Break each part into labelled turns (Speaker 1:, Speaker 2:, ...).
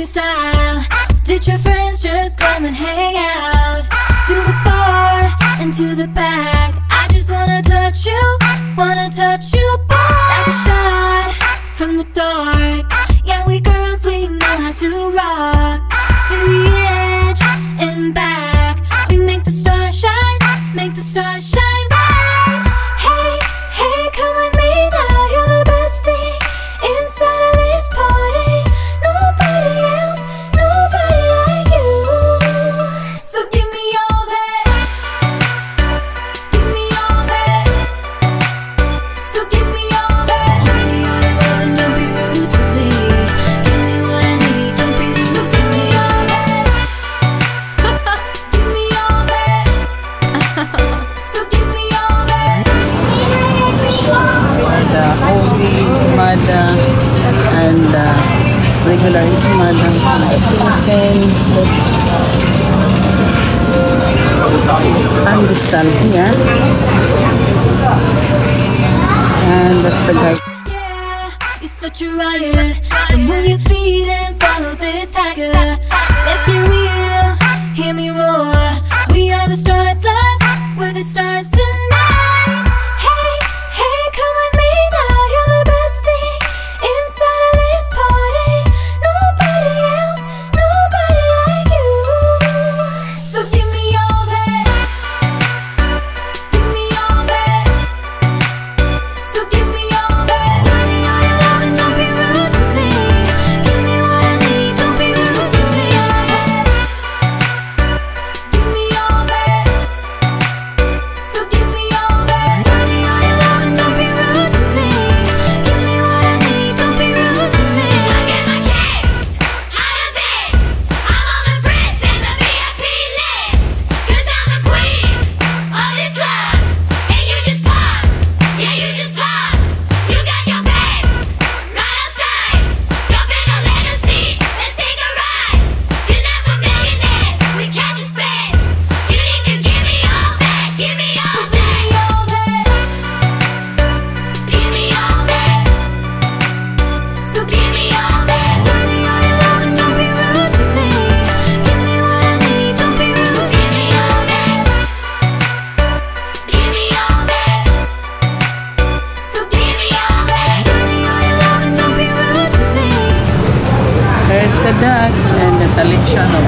Speaker 1: your style? Did your friends just come and hang out? To the bar and to the back I just wanna touch you, wanna touch you Like a shot from the dark Yeah, we girls, we know how to rock uh, regular is more than and
Speaker 2: the here. And that's the guy.
Speaker 1: Yeah, it's such a riot. Move your feet and follow this tiger let's get real. Hear me roar.
Speaker 2: Malamig siya, no?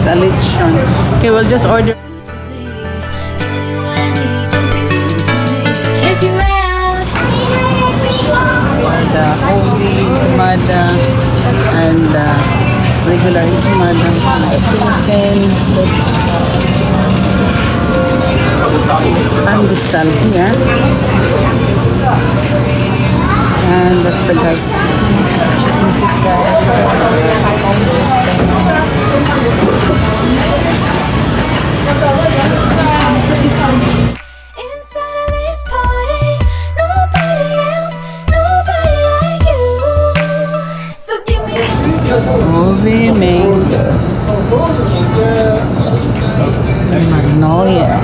Speaker 2: Salit siya. Okay, we'll just order. The holy intimada and the regular intimada and pandesal here.
Speaker 1: husband have?
Speaker 2: Movie Magnolia.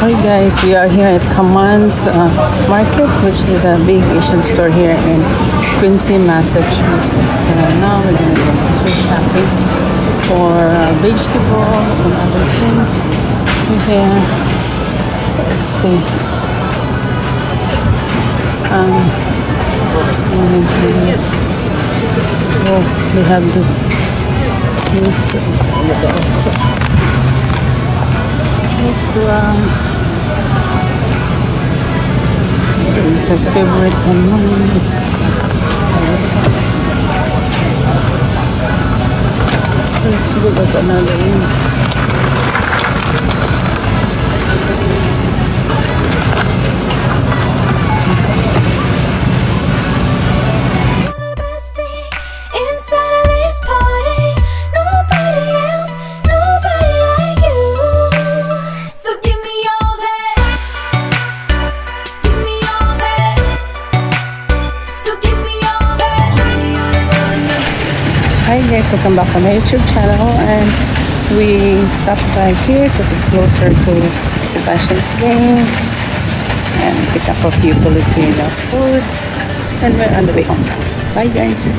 Speaker 2: Hi guys, we are here at Kam Man's uh, Market, which is a big Asian store here in Quincy, Massachusetts. Now we're going to go grocery shopping for uh, vegetables and other things. Here, let's see. Um. Oh, they have this. This. Okra. Lisa's favorite and mine. It's Let's look at another one. hi guys welcome back on my youtube channel and we stopped by here because it's closer to Sebastien's game and pick up a few Filipino foods and we're on the way home. Bye guys.